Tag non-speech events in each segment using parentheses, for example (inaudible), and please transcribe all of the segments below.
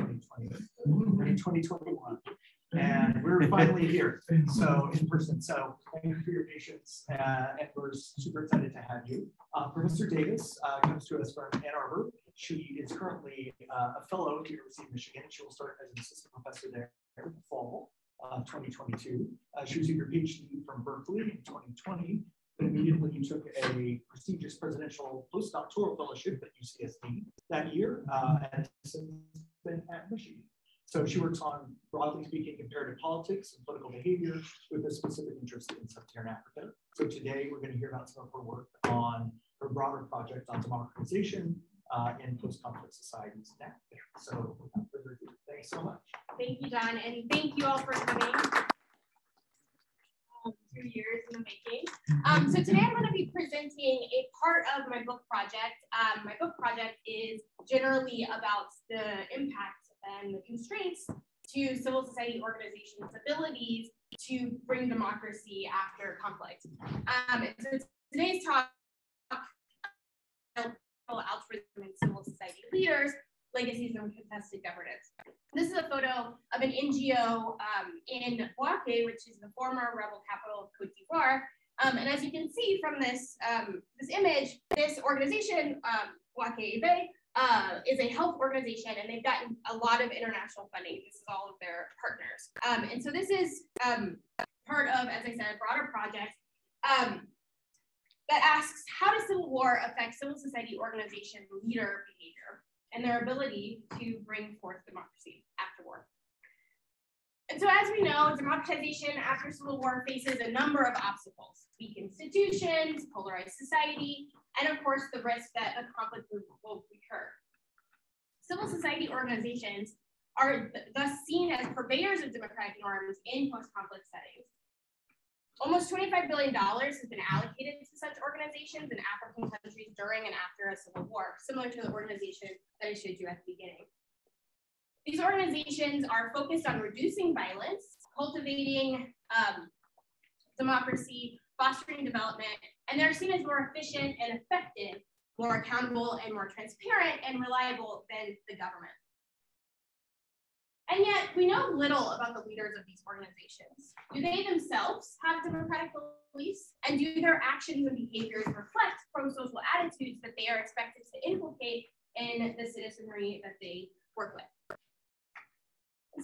2020, in 2021. And we're finally here, so in person. So thank you for your patience, uh, and we're super excited to have you. Uh, Professor Davis uh, comes to us from Ann Arbor. She is currently uh, a fellow at the University of Michigan. She will start as an assistant professor there in the fall of 2022. Uh, she received her PhD from Berkeley in 2020 but immediately you took a prestigious presidential postdoctoral fellowship at UCSD that year uh, and since been at Michigan. So she works on, broadly speaking, comparative politics and political behavior with a specific interest in sub-Saharan Africa. So today we're going to hear about some of her work on her broader project on democratization uh, in post-conflict societies Africa. So thanks so much. Thank you, Don, and thank you all for coming two years in the making. Um, so today I'm going to be presenting a part of my book project. Um, my book project is generally about the impact and the constraints to civil society organizations' abilities to bring democracy after conflict. Um, so today's talk altruism and civil society leaders legacies of contested governance. This is a photo of an NGO um, in Bouaké, which is the former rebel capital of Cote d'Ivoire. Um, and as you can see from this, um, this image, this organization, um, Bouaké uh, is a health organization and they've gotten a lot of international funding. This is all of their partners. Um, and so this is um, part of, as I said, a broader project um, that asks, how does civil war affect civil society organization leader behavior? And their ability to bring forth democracy after war. And so as we know, democratization after civil war faces a number of obstacles, weak institutions, polarized society, and of course the risk that a conflict will recur. Civil society organizations are thus seen as purveyors of democratic norms in post-conflict settings. Almost $25 billion has been allocated to such organizations in African countries during and after a civil war, similar to the organization that I showed you at the beginning. These organizations are focused on reducing violence, cultivating um, democracy, fostering development, and they're seen as more efficient and effective, more accountable and more transparent and reliable than the government. And yet, we know little about the leaders of these organizations. Do they themselves have democratic beliefs? And do their actions and behaviors reflect pro-social attitudes that they are expected to inculcate in the citizenry that they work with?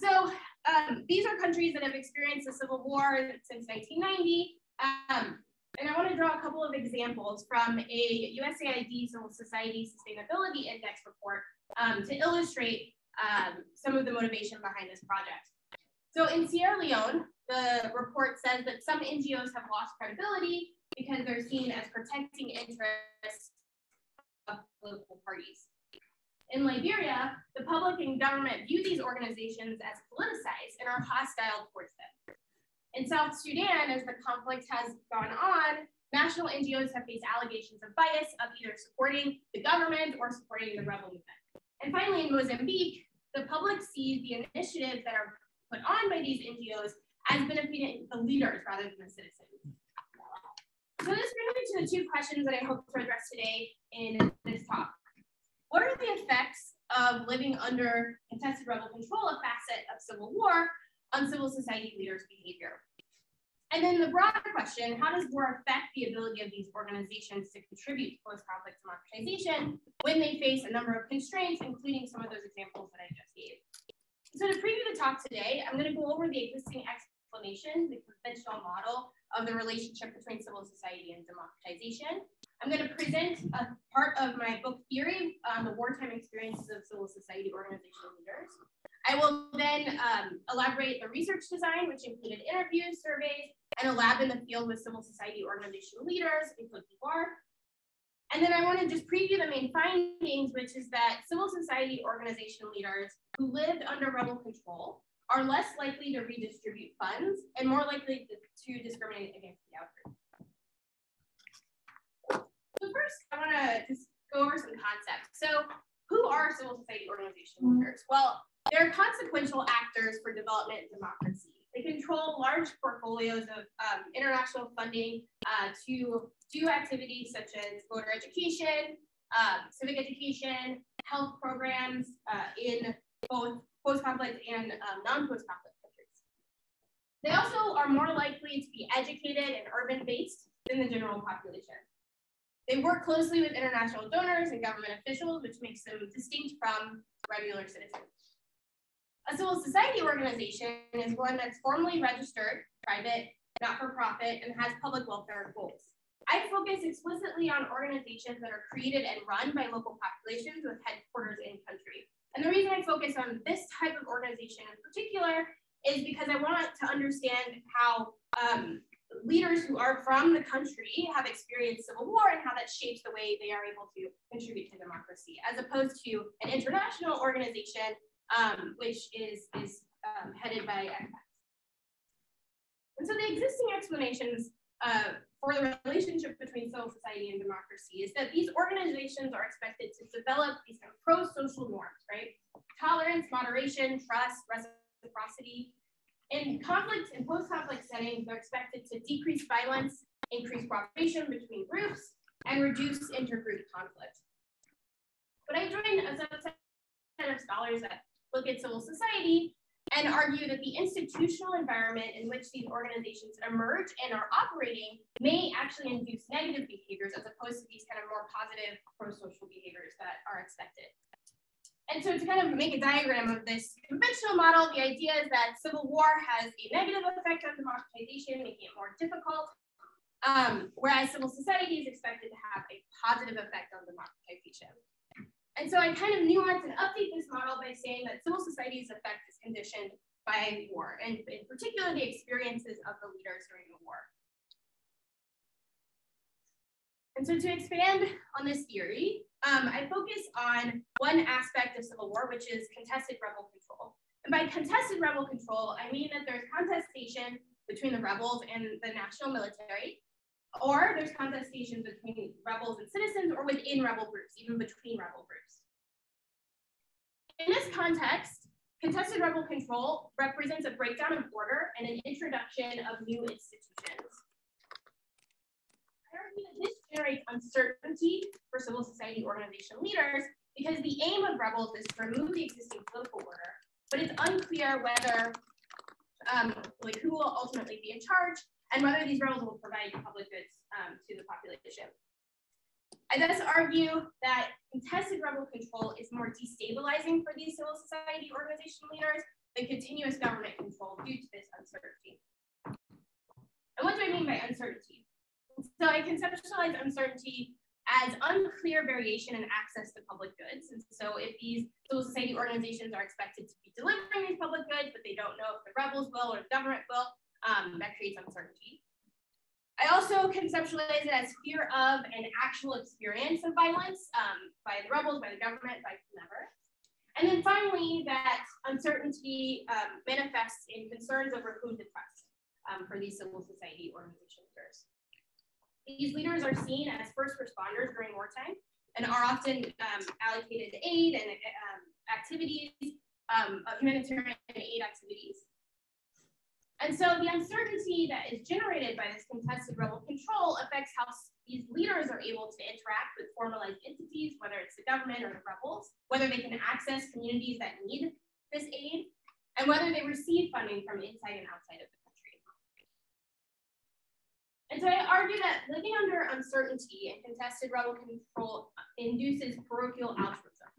So um, these are countries that have experienced a civil war since 1990. Um, and I want to draw a couple of examples from a USAID Civil Society Sustainability Index report um, to illustrate um, some of the motivation behind this project. So in Sierra Leone, the report says that some NGOs have lost credibility because they're seen as protecting interests of political parties. In Liberia, the public and government view these organizations as politicized and are hostile towards them. In South Sudan, as the conflict has gone on, national NGOs have faced allegations of bias of either supporting the government or supporting the rebel movement. And finally, in Mozambique, the public sees the initiatives that are put on by these NGOs as benefiting the leaders rather than the citizens. So this brings me to the two questions that I hope to address today in this talk. What are the effects of living under contested rebel control, a facet of civil war, on civil society leaders' behavior? And then the broader question, how does war affect the ability of these organizations to contribute to post-conflict democratization when they face a number of constraints, including some of those examples that I just gave? So to preview the talk today, I'm gonna go over the existing explanation, the conventional model of the relationship between civil society and democratization. I'm gonna present a part of my book theory on the wartime experiences of civil society organization leaders. I will then um, elaborate the research design, which included interviews, surveys, and a lab in the field with civil society organization leaders including d'Ivoire. And then I want to just preview the main findings, which is that civil society organization leaders who lived under rebel control are less likely to redistribute funds and more likely to discriminate against the outgroup. So first, I want to just go over some concepts. So who are civil society organization leaders? Well, they're consequential actors for development and democracy. They control large portfolios of um, international funding uh, to do activities such as voter education, um, civic education, health programs uh, in both post-conflict and um, non-post-conflict countries. They also are more likely to be educated and urban-based than the general population. They work closely with international donors and government officials, which makes them distinct from regular citizens. A civil society organization is one that's formally registered, private, not-for-profit, and has public welfare goals. I focus explicitly on organizations that are created and run by local populations with headquarters in country. And the reason I focus on this type of organization in particular is because I want to understand how um, leaders who are from the country have experienced civil war and how that shapes the way they are able to contribute to democracy, as opposed to an international organization, um, which is, is um, headed by expats. And so the existing explanations uh, for the relationship between civil society and democracy is that these organizations are expected to develop these kind of pro-social norms, right? Tolerance, moderation, trust, reciprocity. In conflict and post-conflict settings, they're expected to decrease violence, increase cooperation between groups, and reduce intergroup conflict. But I join a subset of scholars that look at civil society and argue that the institutional environment in which these organizations emerge and are operating may actually induce negative behaviors as opposed to these kind of more positive pro-social behaviors that are expected. And so to kind of make a diagram of this conventional model, the idea is that civil war has a negative effect on democratization, making it more difficult, um, whereas civil society is expected to have a positive effect on democratization. And so I kind of nuance and update this model by saying that civil society's effect is conditioned by war, and in particular, the experiences of the leaders during the war. And so to expand on this theory, um, I focus on one aspect of civil war, which is contested rebel control. And by contested rebel control, I mean that there's contestation between the rebels and the national military, or there's contestation between rebels and citizens or within rebel groups, even between rebel groups. In this context, contested rebel control represents a breakdown of order and an introduction of new institutions. I argue that this generates uncertainty for civil society organization leaders because the aim of rebels is to remove the existing political order, but it's unclear whether, um, like who will ultimately be in charge and whether these rebels will provide public goods um, to the population. I thus argue that contested rebel control is more destabilizing for these civil society organization leaders than continuous government control due to this uncertainty. And what do I mean by uncertainty? So I conceptualize uncertainty as unclear variation in access to public goods. And so if these civil society organizations are expected to be delivering these public goods, but they don't know if the rebels will or the government will, um, that creates uncertainty. I also conceptualize it as fear of an actual experience of violence um, by the rebels, by the government, by whomever. And then finally, that uncertainty um, manifests in concerns over whom to trust um, for these civil society organization leaders. These leaders are seen as first responders during wartime and are often um, allocated aid and um, activities, um, humanitarian aid activities. And so the uncertainty that is generated by this contested rebel control affects how these leaders are able to interact with formalized entities, whether it's the government or the rebels, whether they can access communities that need this aid, and whether they receive funding from inside and outside of the country. And so I argue that living under uncertainty and contested rebel control induces parochial altruism.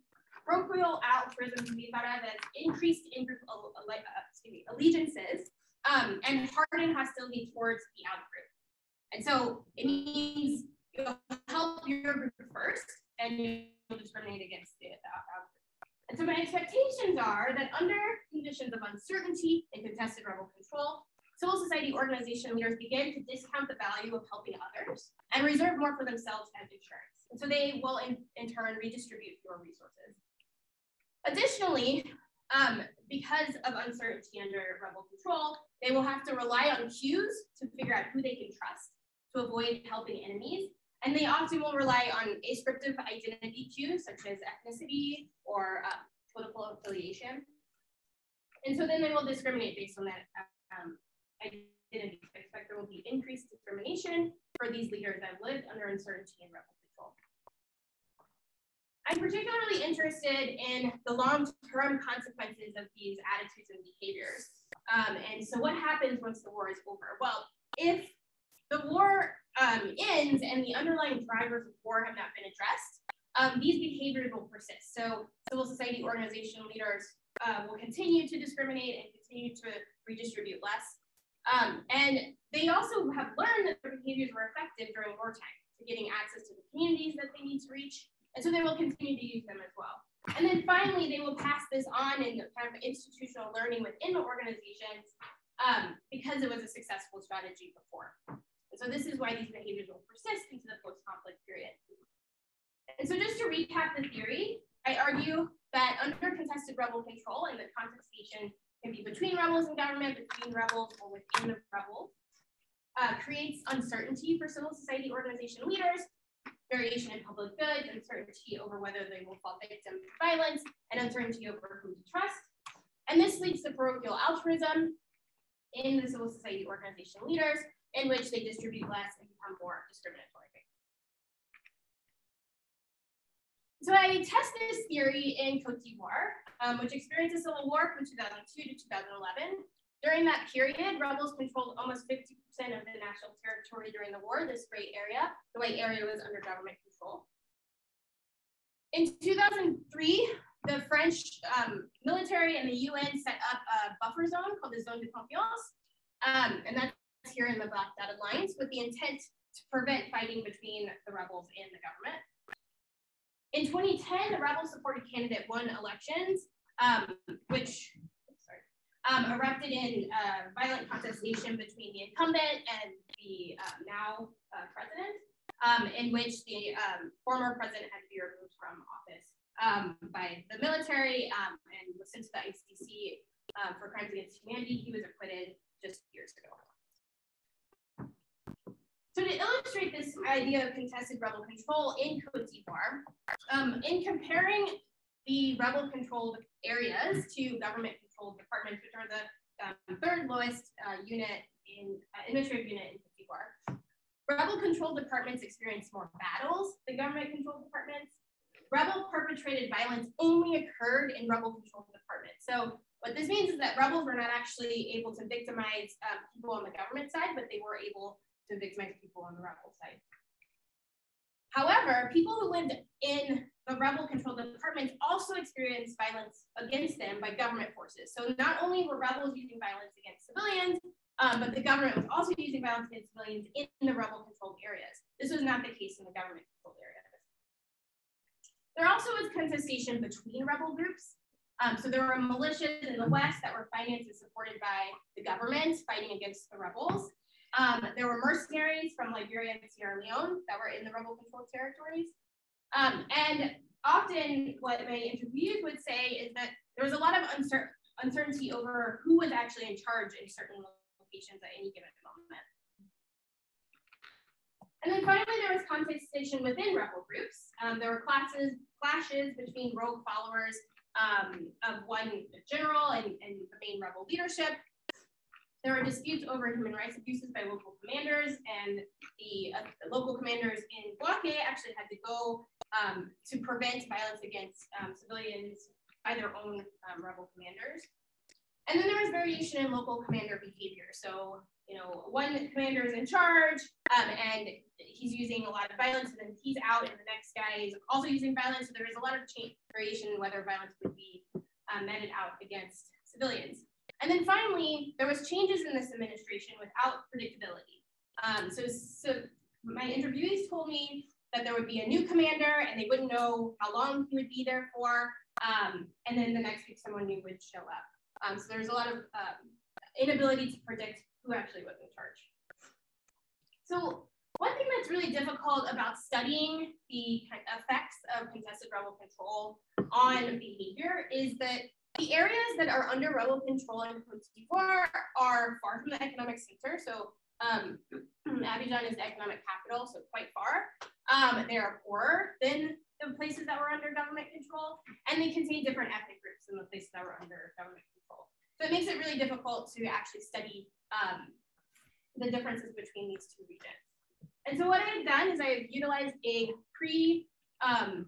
Parochial altruism can be thought of as increased uh, allegiances um, and harden hostility towards the out group. And so it means you'll help your group first and you'll discriminate against the, the out group. And so my expectations are that under conditions of uncertainty and contested rebel control, civil society organization leaders begin to discount the value of helping others and reserve more for themselves as insurance. And so they will in, in turn redistribute your resources. Additionally, um, because of uncertainty under rebel control, they will have to rely on cues to figure out who they can trust to avoid helping enemies. And they often will rely on ascriptive identity cues such as ethnicity or uh, political affiliation. And so then they will discriminate based on that um, identity. I expect there will be increased discrimination for these leaders that lived under uncertainty and rebel control. I'm particularly interested in the long-term consequences of these attitudes and behaviors. Um, and so what happens once the war is over? Well, if the war um, ends and the underlying drivers of war have not been addressed, um, these behaviors will persist. So civil society organization leaders uh, will continue to discriminate and continue to redistribute less. Um, and they also have learned that their behaviors were effective during wartime to getting access to the communities that they need to reach. And so they will continue to use them as well. And then finally, they will pass this on in kind of institutional learning within the organizations um, because it was a successful strategy before. And so this is why these behaviors will persist into the post-conflict period. And so just to recap the theory, I argue that under contested rebel control and the contestation can be between rebels and government, between rebels or within the rebels, uh, creates uncertainty for civil society organization leaders variation in public goods, uncertainty over whether they will fall victim to violence, and uncertainty over who to trust. And this leads to parochial altruism in the civil society organization leaders, in which they distribute less and become more discriminatory. So I test this theory in Cote d'Ivoire, um, which experienced a civil war from 2002 to 2011. During that period, rebels controlled almost 50% of the national territory during the war, this gray area. The white area was under government control. In 2003, the French um, military and the UN set up a buffer zone called the Zone de Confiance. Um, and that's here in the black dotted lines with the intent to prevent fighting between the rebels and the government. In 2010, the rebel supported candidate won elections, um, which um, erupted in uh, violent contestation between the incumbent and the um, now uh, president, um, in which the um, former president had to be removed from office um, by the military um, and was sent to the ICC uh, for crimes against humanity. He was acquitted just years ago. So to illustrate this idea of contested rebel control in Cote d'Ivoire, in comparing the rebel controlled areas to government controlled departments, which are the um, third lowest uh, unit in uh, administrative unit in Cote d'Ivoire. Rebel controlled departments experience more battles than government controlled departments. Rebel perpetrated violence only occurred in rebel controlled departments. So what this means is that rebels were not actually able to victimize um, people on the government side, but they were able to victimize people on the rebel side. However, people who lived in the rebel controlled departments also experienced violence against them by government forces. So not only were rebels using violence against civilians, um, but the government was also using violence against civilians in the rebel controlled areas. This was not the case in the government controlled areas. There also was contestation between rebel groups. Um, so there were militias in the West that were financed and supported by the government fighting against the rebels. Um, there were mercenaries from Liberia and Sierra Leone that were in the rebel controlled territories. Um, and often what my interviews would say is that there was a lot of uncer uncertainty over who was actually in charge in certain locations at any given moment. And then finally, there was contestation within rebel groups. Um, there were classes, clashes between rogue followers um, of one general and, and the main rebel leadership. There were disputes over human rights abuses by local commanders, and the, uh, the local commanders in Bouaké actually had to go um, to prevent violence against um, civilians by their own um, rebel commanders. And then there was variation in local commander behavior. So, you know, one commander is in charge um, and he's using a lot of violence, and then he's out, and the next guy is also using violence. So there is a lot of change, variation in whether violence would be um, meted out against civilians. And then finally, there was changes in this administration without predictability. Um, so, so my interviewees told me that there would be a new commander and they wouldn't know how long he would be there for. Um, and then the next week someone new would show up. Um, so there's a lot of um, inability to predict who actually was in charge. So one thing that's really difficult about studying the effects of contested rebel control on behavior is that the areas that are under rebel control in Cote d'Ivoire are far from the economic center. So um, (clears throat) Abidjan is the economic capital, so quite far. Um, they are poorer than the places that were under government control, and they contain different ethnic groups than the places that were under government control. So it makes it really difficult to actually study um, the differences between these two regions. And so what I've done is I've utilized a pre um,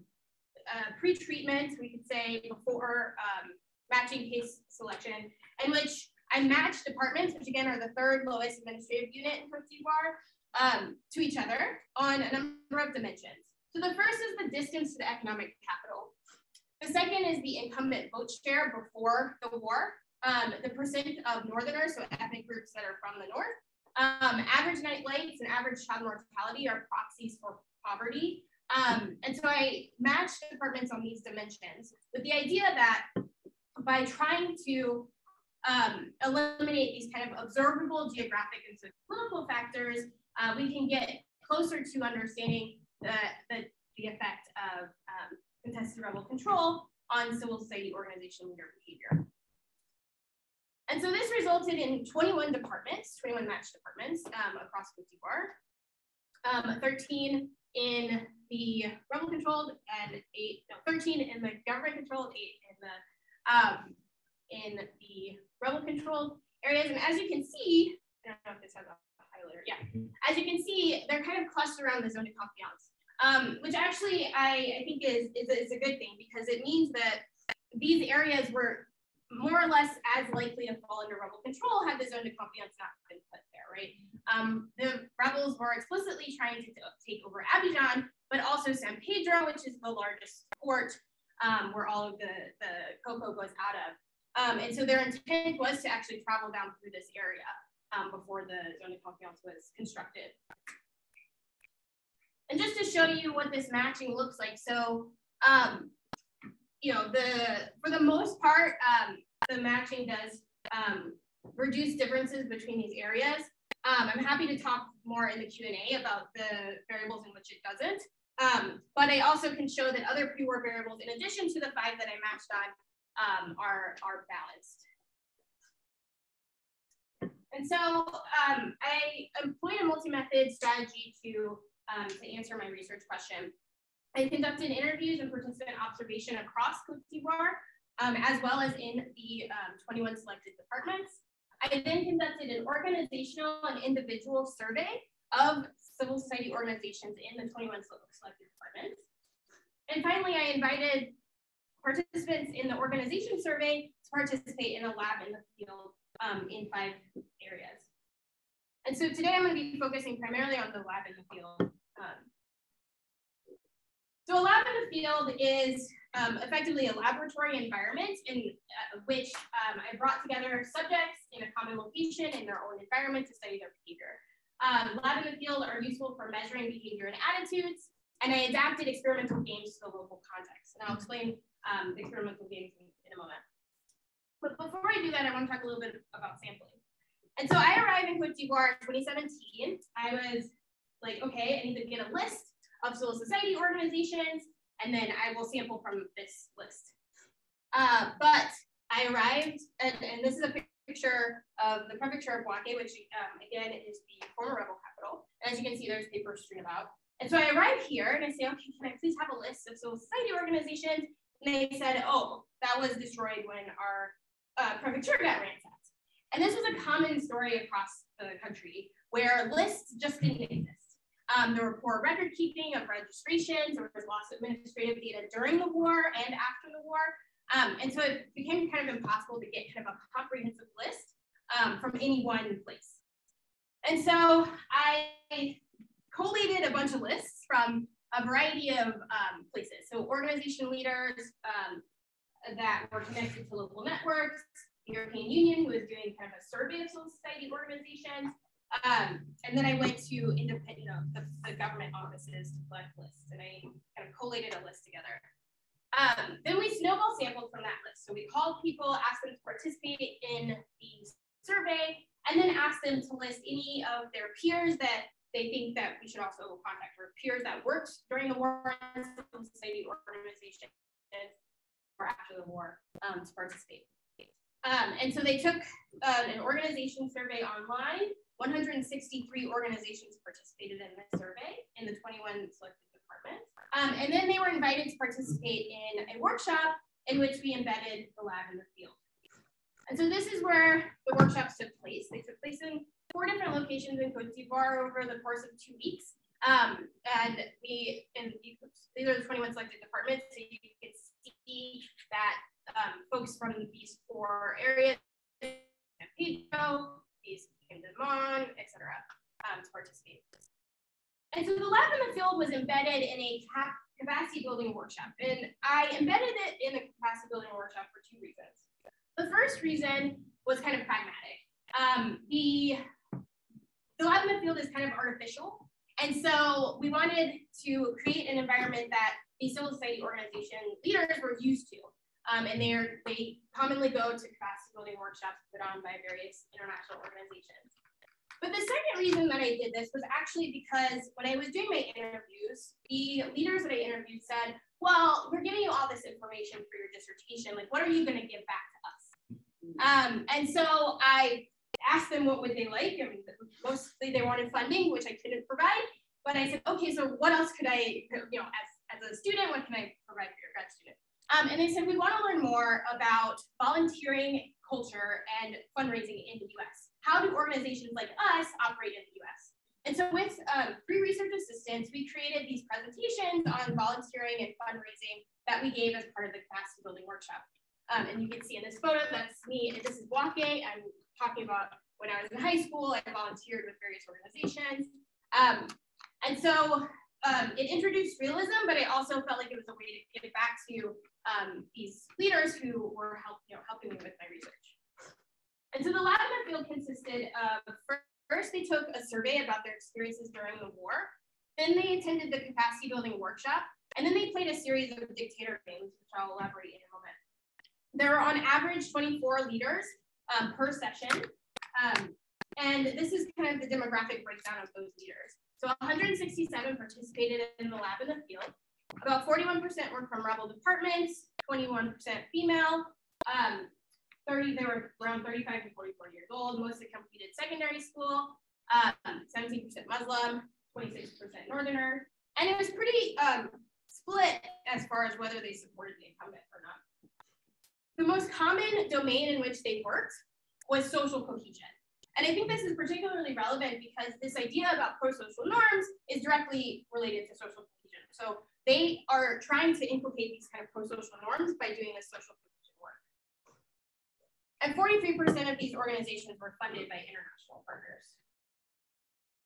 uh, pre-treatment, we could say before um, matching case selection, in which I match departments, which again are the third lowest administrative unit in Cote d'Ivoire, um, to each other on a number of dimensions. So the first is the distance to the economic capital. The second is the incumbent vote share before the war, um, the percent of northerners, so ethnic groups that are from the north. Um, average night lights and average child mortality are proxies for poverty. Um, and so I matched departments on these dimensions with the idea that by trying to um, eliminate these kind of observable geographic and political factors, uh, we can get closer to understanding the, the, the effect of um, contested rebel control on civil society organization leader behavior. And so this resulted in 21 departments, 21 match departments um, across Cote d'Ivoire, um, 13 in the rebel controlled and eight, no, 13 in the government controlled, eight in the um, in the rebel controlled areas. And as you can see, I don't know if this has a highlighter. Yeah, mm-hmm. as you can see, they're kind of clustered around the zone de confiance, um, which actually I, I think is, is, is a good thing because it means that these areas were more or less as likely to fall under rebel control had the zone de confiance not been put there, right? Um, the rebels were explicitly trying to take over Abidjan, but also San Pedro, which is the largest port um, where all of the, the cocoa goes out of. Um, and so their intent was to actually travel down through this area um, before the zone de confiance was constructed. And just to show you what this matching looks like, so um, you know, the for the most part, um, the matching does um, reduce differences between these areas. I'm happy to talk more in the Q&A about the variables in which it doesn't. Um, but I also can show that other pre-war variables, in addition to the five that I matched on, um, are, are balanced. And so um, I employed a multi-method strategy to, um, to answer my research question. I conducted interviews and participant observation across Cote d'Ivoire, um, as well as in the um, 21 selected departments. I then conducted an organizational and individual survey of civil society organizations in the 21 selected departments. And finally, I invited participants in the organization survey to participate in a lab in the field um, in five areas. And so today I'm going to be focusing primarily on the lab in the field. Um, so a lab in the field is um, effectively a laboratory environment in uh, which um, I brought together subjects in a common location in their own environment to study their behavior. Um, lab in the field are useful for measuring behavior and attitudes, and I adapted experimental games to the local context. And I'll explain um, experimental games in, in, a moment. But before I do that, I want to talk a little bit about sampling. And so I arrived in Cote d'Ivoire in 2017. I was like, okay, I need to get a list of civil society organizations, and then I will sample from this list. Uh, but I arrived, and, and, this is a picture of the prefecture of Bouaké, which um, again is the former rebel capital. And as you can see, there's paper strewn about. And so I arrive here and I say, okay, can I please have a list of civil society organizations and they said, oh, that was destroyed when our uh, prefecture got ransacked. And this was a common story across the country where lists just didn't exist. Um, there were poor record keeping of registrations, there was lots of administrative data during the war and after the war. Um, and so it became kind of impossible to get kind of a comprehensive list um, from any one place. And so I collated a bunch of lists from a variety of um, places. So organization leaders um, that were connected to local networks, the European Union, was doing kind of a survey of civil society organizations. Um, and then I went to independent, you know, the, the, government offices to collect lists, and I kind of collated a list together. Um, then we snowball sampled from that list. So we called people, asked them to participate in the survey, and then asked them to list any of their peers that they think that we should also contact or peers that worked during the war in civil society organization or after the war um, to participate. Um, and so they took uh, an organization survey online. 163 organizations participated in this survey in the 21 selected. Um, and then they were invited to participate in a workshop in which we embedded the lab in the field. And so this is where the workshops took place. They took place in four different locations in Cote d'Ivoire over the course of two weeks. Um, and we, and these are the 21 selected departments, so you can see that um, folks from these four areas, Pedro, these came to Man, etc., um, to participate. And so the lab in the field was embedded in a capacity building workshop. And I embedded it in the capacity building workshop for two reasons. The first reason was kind of pragmatic. Um, the, the lab in the field is kind of artificial. And so we wanted to create an environment that the civil society organization leaders were used to. Um, and they they commonly go to capacity building workshops put on by various international organizations. But the second reason that I did this was actually because when I was doing my interviews, the leaders that I interviewed said, well, we're giving you all this information for your dissertation. Like, what are you going to give back to us? Um, and so I asked them what would they like. I mean, mostly they wanted funding, which I couldn't provide. But I said, okay, so what else could I, you know, as, as a student, what can I provide for your grad student? Um, and they said, we want to learn more about volunteering culture and fundraising in the US how do organizations like us operate in the US? And so with um, three research assistance, we created these presentations on volunteering and fundraising that we gave as part of the capacity building workshop. Um, and you can see in this photo, that's me, and this is walking. I'm talking about when I was in high school, I volunteered with various organizations. Um, and so um, it introduced realism, but I also felt like it was a way to give it back to um, these leaders who were help, you know, helping me with my research. And so the lab in the field consisted of first they took a survey about their experiences during the war, then they attended the capacity building workshop, and then they played a series of dictator games, which I'll elaborate in a moment. There were on average 24 leaders um, per session. Um, and this is kind of the demographic breakdown of those leaders. So 167 participated in the lab in the field. About 41% were from rebel departments, 21% female, um, 30, they were around 35 to 44 years old, mostly completed secondary school, 17% um, Muslim, 26% Northerner. And it was pretty um, split as far as whether they supported the incumbent or not. The most common domain in which they worked was social cohesion. And I think this is particularly relevant because this idea about pro-social norms is directly related to social cohesion. So they are trying to implicate these kind of pro-social norms by doing this social and 43% of these organizations were funded by international partners.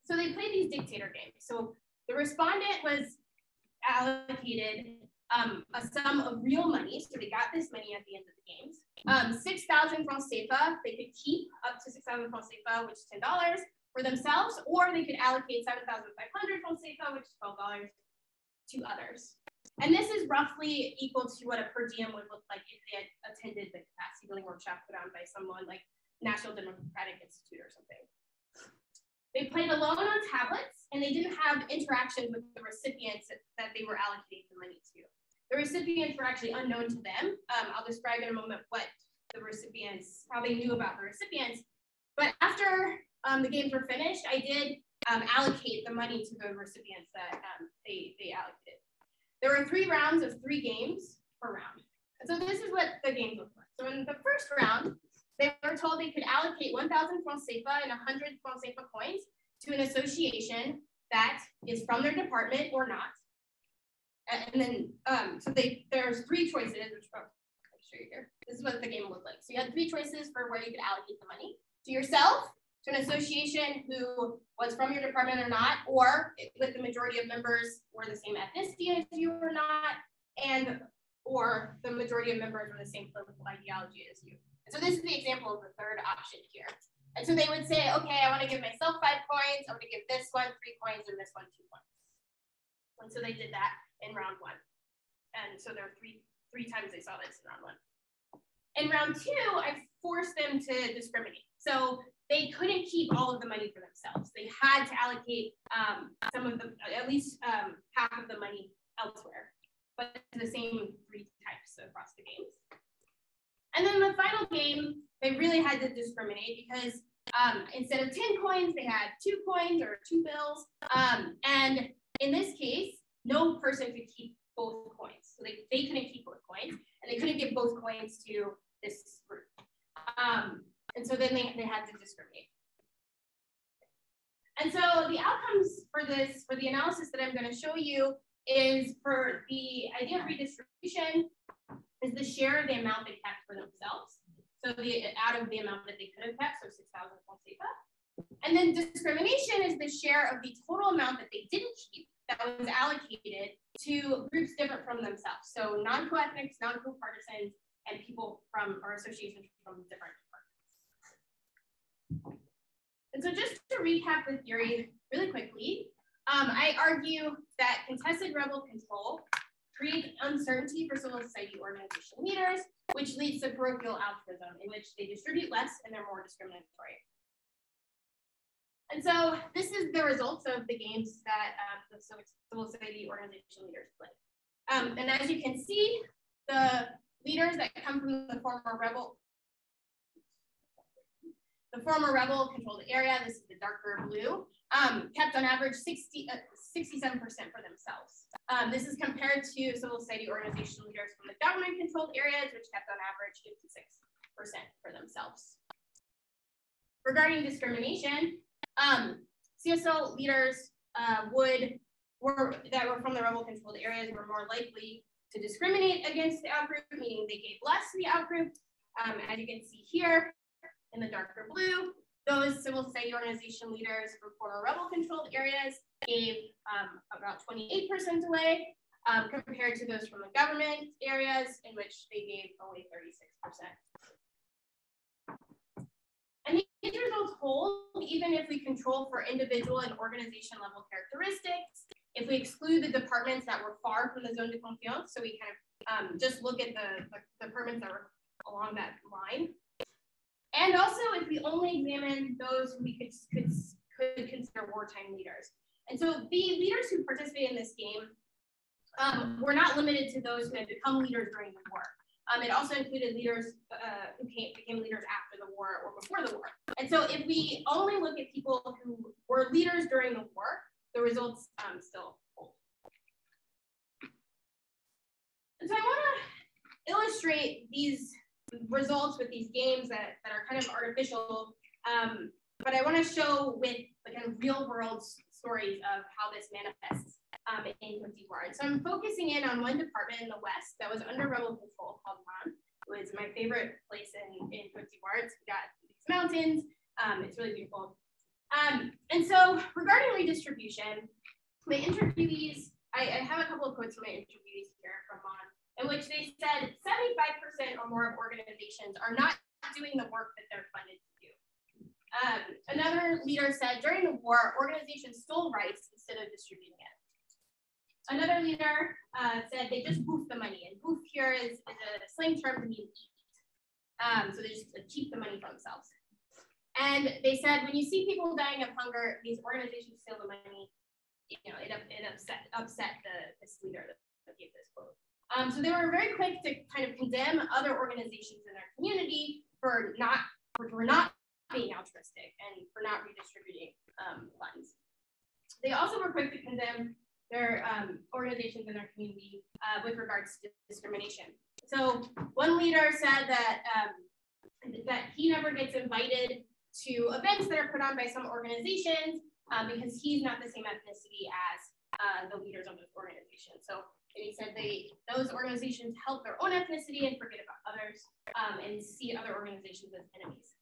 So they played these dictator games. So the respondent was allocated um, a sum of real money. So they got this money at the end of the games. Um, 6,000 francs CFA, they could keep up to 6,000 francs CFA, which is $10 for themselves, or they could allocate 7,500 francs CFA, which is $12 to others. And this is roughly equal to what a per diem would look like if they had attended the capacity building workshop put on by someone like National Democratic Institute or something. They played alone on tablets and they didn't have interactions with the recipients that they were allocating the money to. The recipients were actually unknown to them. Um, I'll describe in a moment what the recipients, how they knew about the recipients. But after um, the games were finished, I did um, allocate the money to the recipients that um, they, they allocated. There were three rounds of three games per round. And so this is what the games look like. So in the first round, they were told they could allocate 1,000 francs CFA and 100 francs CFA coins to an association that is from their department or not. And then, um, so they there's three choices, which I'll show you here. This is what the game looked like. So you had three choices for where you could allocate the money. To yourself, to an association who was from your department or not, or with the majority of members were the same ethnicity as you or not, and or the majority of members were the same political ideology as you. And so this is the example of the third option here. And so they would say, okay, I want to give myself five coins, I'm going to give this one three coins, and this one two coins. And so they did that in round one. And so there were three three times they saw this in round one. In round two, I forced them to discriminate. So they couldn't keep all of the money for themselves. They had to allocate um, some of the, at least um, half of the money elsewhere, but the same three types across the games. And then the final game, they really had to discriminate because um, instead of 10 coins, they had two coins or two bills. Um, and in this case, no person could keep both coins. So they, they couldn't keep both coins and they couldn't give both coins to this group. Um, and so then they, they had to discriminate. And so the outcomes for this, for the analysis that I'm going to show you is for the idea of redistribution is the share of the amount they kept for themselves. So the out of the amount that they could have kept, so 6,000 plus And then discrimination is the share of the total amount that they didn't keep that was allocated to groups different from themselves. So non-co-ethnics, non-co-partisans, and people from or associations from different. And so just to recap the theory really quickly, um, I argue that contested rebel control creates uncertainty for civil society organization leaders, which leads to parochial altruism, in which they distribute less and they're more discriminatory. And so this is the results of the games that uh, the civil society organization leaders play. Um, and as you can see, the leaders that come from the former rebel, the former rebel controlled area, this is the darker blue, um, kept on average 60, uh, 67% for themselves. Um, this is compared to civil society organization leaders from the government controlled areas, which kept on average 56% for themselves. Regarding discrimination, um, CSL leaders uh, would were that were from the rebel controlled areas were more likely to discriminate against the outgroup, meaning they gave less to the outgroup. Um, as you can see here in the darker blue, those civil society organization leaders from former rebel controlled areas gave um, about 28% away um, compared to those from the government areas in which they gave only 36%. And these results hold even if we control for individual and organization level characteristics. If we exclude the departments that were far from the zone de confiance, so we kind of um, just look at the, the departments that were along that line, and also if we only examine those who we could, could, could consider wartime leaders. And so the leaders who participated in this game um, were not limited to those who had become leaders during the war. Um, it also included leaders uh, who came, became leaders after the war or before the war. And so if we only look at people who were leaders during the war, the results um, still hold. And so I want to illustrate these results with these games that, that are kind of artificial. Um, but I want to show with like kind of real world stories of how this manifests um, in Cote d'Ivoire. So I'm focusing in on one department in the West that was under rebel control called Man. It was my favorite place in, in Cote d'Ivoire. Got these mountains. Um, it's really beautiful. Um, and so regarding redistribution, my interviewees, I, I, have a couple of quotes from my interviewees here from Man in which they said 75% or more of organizations are not doing the work that they're funded to do. Um, another leader said during the war, organizations stole rice instead of distributing it. Another leader uh, said they just boof the money, and boof here is, is a slang term to mean eat. Um, so they just keep the money for themselves. And they said when you see people dying of hunger, these organizations steal the money. You know, it, it upset upset the this leader that gave this quote. Um, so they were very quick to kind of condemn other organizations in their community for not for, for not being altruistic and for not redistributing um, funds. They also were quick to condemn their um, organizations in their community uh, with regards to discrimination. So one leader said that um, that he never gets invited to events that are put on by some organizations uh, because he's not the same ethnicity as uh, the leaders of those organizations. So and he said they those organizations help their own ethnicity and forget about others um, and see other organizations as enemies.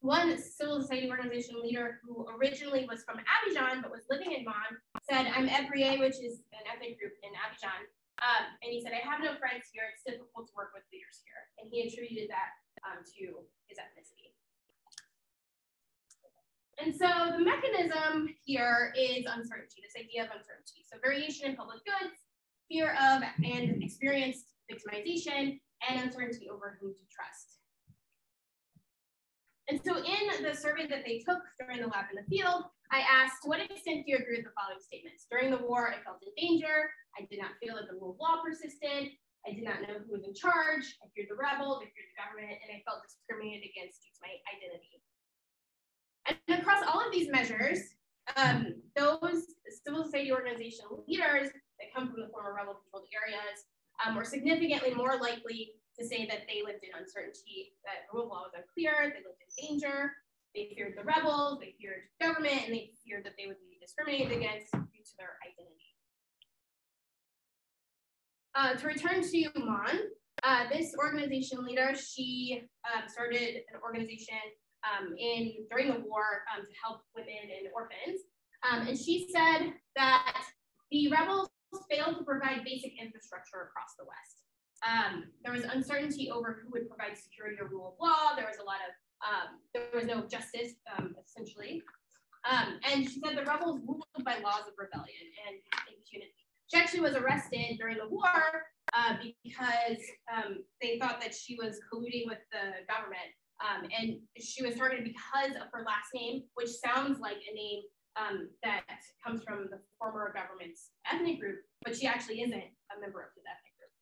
One civil society organization leader who originally was from Abidjan but was living in Man said, I'm Ebrié, which is an ethnic group in Abidjan. Um, and he said, I have no friends here. It's difficult to work with leaders here. And he attributed that um, to his ethnicity. And so the mechanism here is uncertainty, this idea of uncertainty. So variation in public goods, fear of and experienced victimization, and uncertainty over whom to trust. And so in the survey that they took during the lab in the field, I asked, to what extent do you agree with the following statements? During the war, I felt in danger. I did not feel that the rule of law persisted. I did not know who was in charge. I feared the rebels, I feared the government, and I felt discriminated against due to my identity. And across all of these measures, um, those civil society organization leaders that come from the former rebel controlled areas um, were significantly more likely to say that they lived in uncertainty, that the rule of law was unclear, they lived in danger. They feared the rebels, they feared government, and they feared that they would be discriminated against due to their identity. Uh, to return to Man, uh, this organization leader, she um, started an organization in during the war um, to help women and orphans. Um, and she said that the rebels failed to provide basic infrastructure across the West. Um, there was uncertainty over who would provide security or rule of law. There was a lot of, um, there was no justice, um, essentially. Um, and she said the rebels ruled by laws of rebellion and impunity. She actually was arrested during the war uh, because um, they thought that she was colluding with the government. Um, and she was targeted because of her last name, which sounds like a name um, that comes from the former government's ethnic group, but she actually isn't a member of his ethnic group.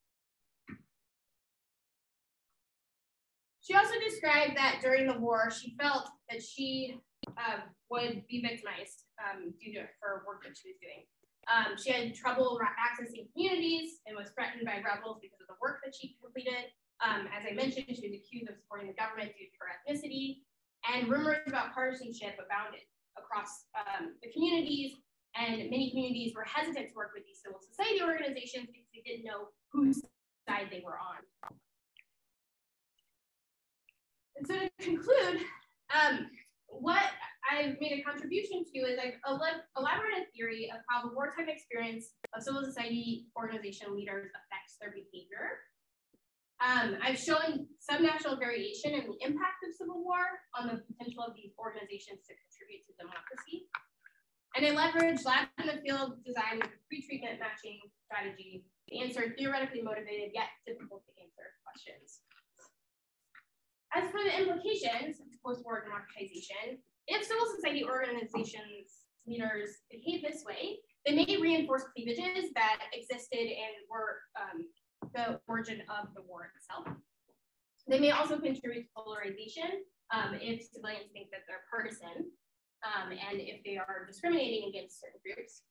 She also described that during the war, she felt that she uh, would be victimized um, due to her work that she was doing. Um, she had trouble accessing communities and was threatened by rebels because of the work that she completed. Um, as I mentioned, she was accused of supporting the government due to her ethnicity, and rumors about partisanship abounded across um, the communities, and many communities were hesitant to work with these civil society organizations because they didn't know whose side they were on. And so to conclude, um, what I've made a contribution to is I've elaborated a theory of how the wartime experience of civil society organization leaders affects their behavior. Um, I've shown some national variation in the impact of civil war on the potential of these organizations to contribute to democracy. And I leverage lab in the field design with pre-treatment matching strategy to answer theoretically motivated yet difficult to answer questions. As for the implications of post-war democratization, if civil society organizations leaders behave this way, they may reinforce cleavages that existed and were um, the origin of the war itself. They may also contribute to polarization um, if civilians think that they're partisan um, and if they are discriminating against certain groups.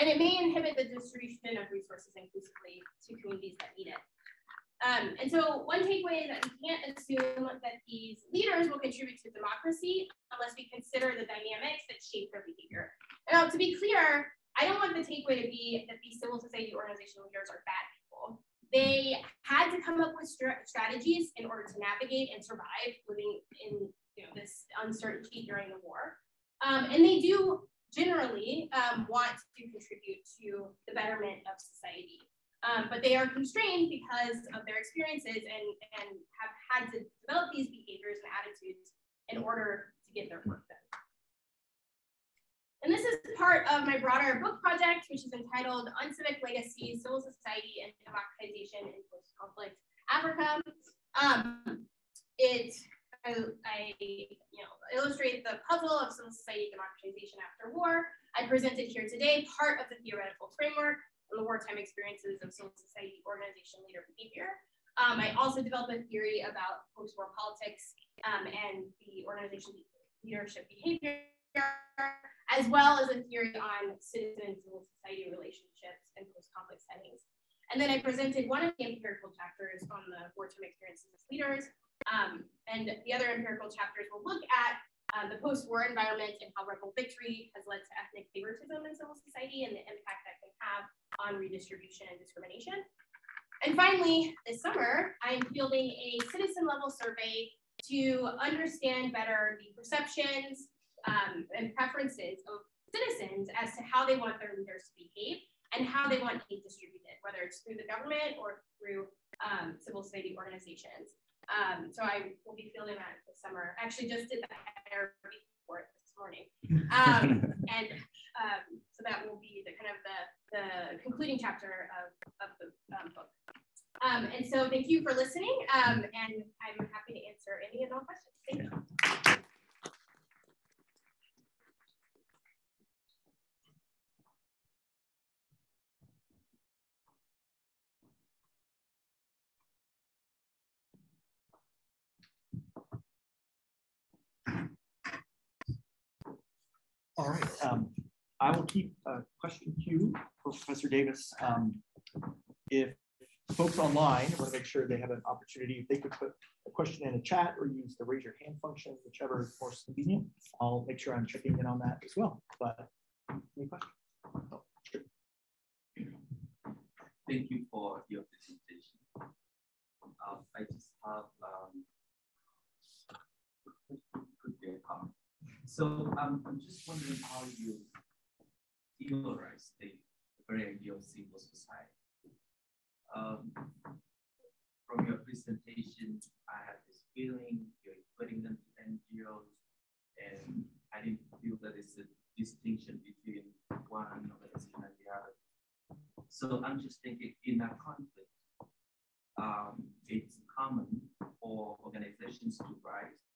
And it may inhibit the distribution of resources inclusively to communities that need it. Um, and so one takeaway is that we can't assume that these leaders will contribute to democracy unless we consider the dynamics that shape their behavior. Now, to be clear, I don't want the takeaway to be that these civil society organization leaders are bad people. They had to come up with strategies in order to navigate and survive living in you know, this uncertainty during the war. Um, and they do generally um, want to contribute to the betterment of society um, but they are constrained because of their experiences and, and have had to develop these behaviors and attitudes in order to get their work done. And this is part of my broader book project, which is entitled Uncivic Legacy, Civil Society and Democratization in Post-Conflict Africa. Um, it, I, I, you know, illustrate the puzzle of civil society democratization after war. I presented here today part of the theoretical framework on the wartime experiences of civil society organization leader behavior. Um, I also developed a theory about post-war politics um, and the organization leadership behavior, as well as a theory on citizen and civil society relationships in post-conflict settings. And then I presented one of the empirical chapters on the wartime experiences of leaders. Um, and the other empirical chapters will look at uh, the post-war environment and how rebel victory has led to ethnic favoritism in civil society and the impact that can have on redistribution and discrimination. And finally, this summer, I'm fielding a citizen level survey to understand better the perceptions um, and preferences of citizens as to how they want their leaders to behave and how they want aid distributed, whether it's through the government or through um, civil society organizations. Um, so I will be fielding that this summer. I actually just did the before this morning. Um, (laughs) and um, so that will be the kind of the the concluding chapter of, of the um, book. Um, and so thank you for listening, um, and I'm happy to answer any and all questions. Thank you. All right. Um, I will keep a question queue for Professor Davis. Um, if folks online want to make sure they have an opportunity, if they could put a question in the chat or use the raise your hand function, whichever is most convenient. I'll make sure I'm checking in on that as well. But any questions? Oh, sure. Thank you for your presentation. Um, I just have um, so um, I'm just wondering how you theorize the very idea of civil society. Um, from your presentation, I had this feeling you're putting them to NGOs, and I didn't feel that it's a distinction between one organization and the other. So I'm just thinking in that conflict, um, it's common for organizations to rise,